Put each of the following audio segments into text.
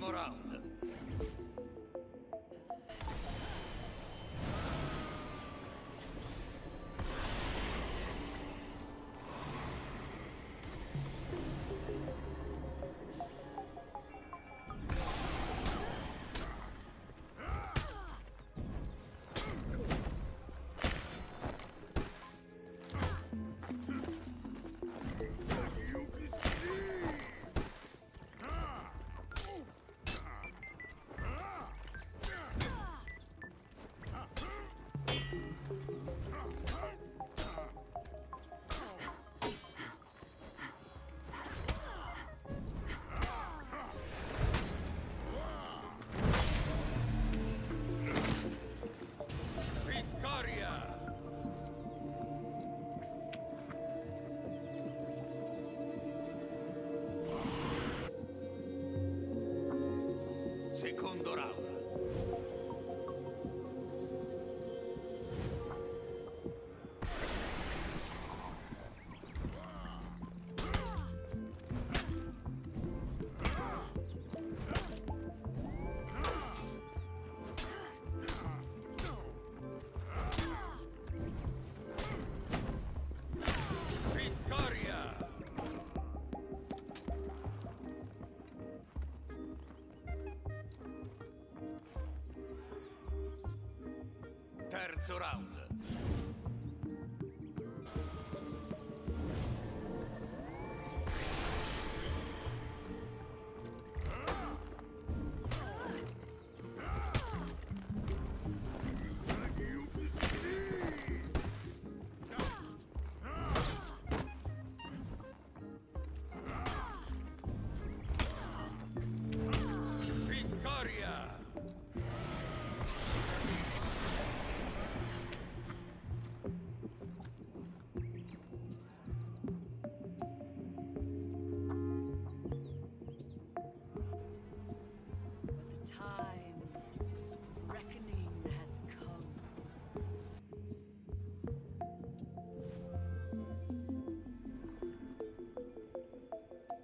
moral. Secondo round. Panzerung.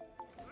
Ah!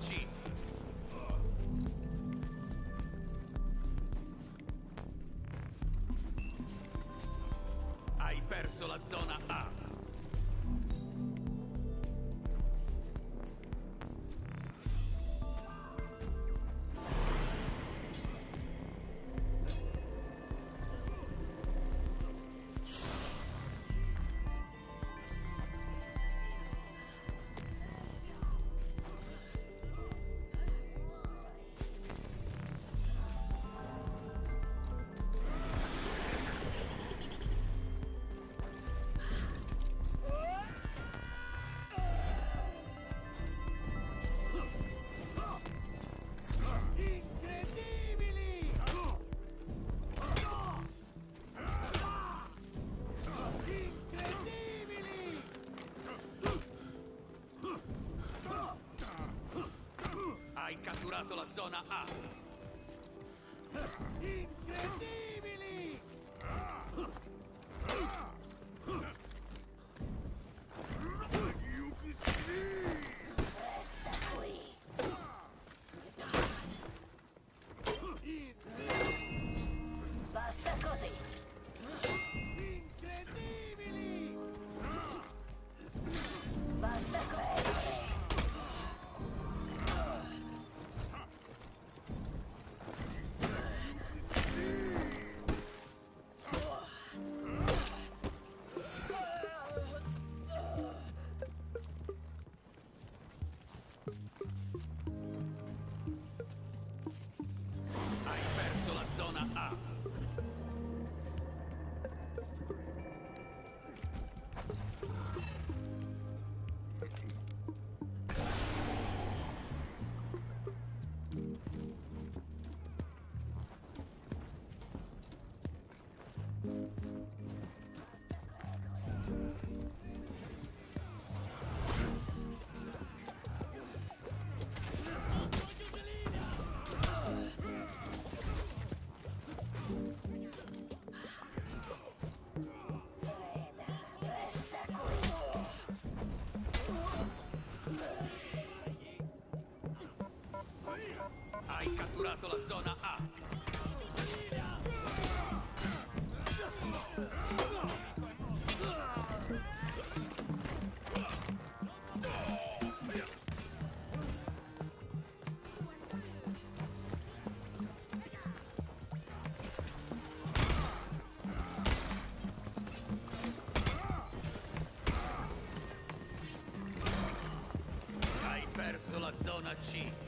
C. Hai perso la zona A. catturato la zona A. Hai catturato la zona A. Hai perso la zona C.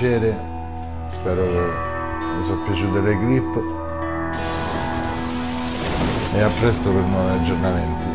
piacere. Spero che vi sono piaciute le clip. E a presto per nuovi aggiornamenti